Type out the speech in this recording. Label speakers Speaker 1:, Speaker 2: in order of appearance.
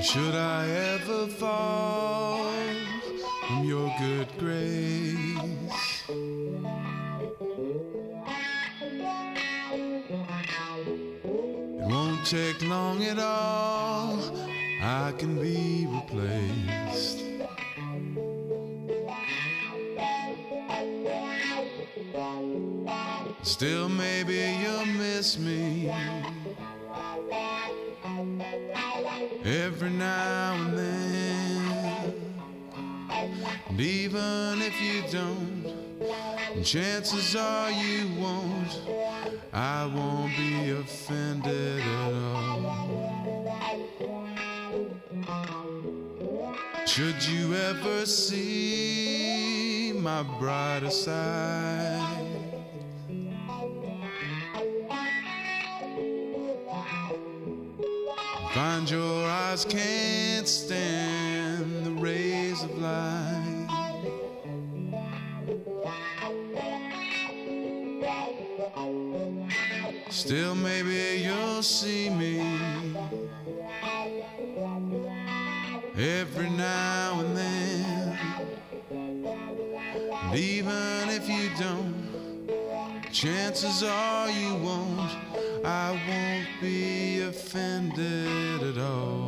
Speaker 1: Should I ever fall from your good grace? It won't take long at all, I can be replaced. Still, maybe you'll miss me every now and then. And even if you don't, chances are you won't, I won't be offended at all. Should you ever see my brighter side? Find your eyes can't stand the rays of light. Still, maybe you'll see me every now and then. And even if you don't, chances are you won't. I won't be offended all.